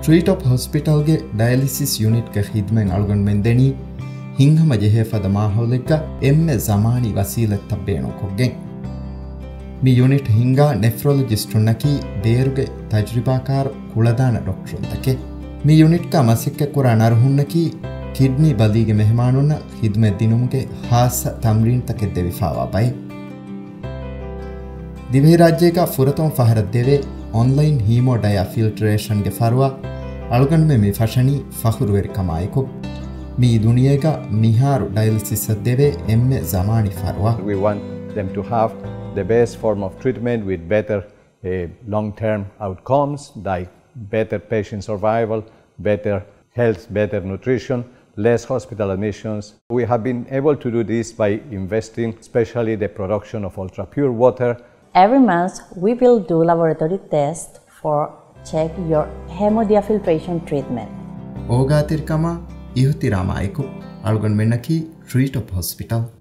ಟ್ರೀಟಾಪ್ ಹಾಸ್ಪಿಟಲ್ಗೆ ಡಯಾಲಿಸಿಸ್ ಯೂನಿಟ್ಗೆ ಖಿದ್ಮೆನ್ ಅಳ್ಗೊಂಡ್ಮೆನ್ ದೆಣಿ ಹಿಂಗಮ ಜೆಹೇಫದ ಮಾಹೌಲೆಗ್ಗ ಎಮ್ಮೆ ಜಮಾನಿ ವಸೀಲೆತ್ತ ತಬ್ಬೇಣು ಕೊಗ್ಗೆಂ ಮಿ ಯೂನಿಟ್ ಹಿಂಗಾ ನೆಫ್ರಾಲಜಿಸ್ಟುನ್ನಕಿ ಬೇರುಗೆ ತಜ್ರಿಬಾಕಾರ ಕುಳದಾನ ಡಾಕ್ಟ್ರುಂದಕೆ ಮಿ ಯೂನಿಟ್ಕ ಮಸಿಕ್ಕೆ ಕುರ ನರಹುನ್ನಕಿ ಕಿಡ್ನಿ ಬಲಿಗೆ ಮೆಹಮಾನುನ್ನ ಹಿದ್ಮೆ ದಿನುಮ್ಗೆ ಹಾಸ ತಮ್ರೀನ್ ತಕೆ ದೆವಿಫಾವಾ ಬೈ ದಿವೆ ರಾಜ್ಯಗ ಫುರತಂ online हीमोडायाफिल्ट्रेशन के We want them to have the best form of treatment with better uh, long-term outcomes like better patient survival, better health, better nutrition, less hospital admissions. We have been able to do this by investing especially the production of ultra-pure water Every month, we will do laboratory tests for check your hemodiafiltration treatment. Oga Tirkama, Ihutirama Ekup, Algon Menaki, Tree Top Hospital.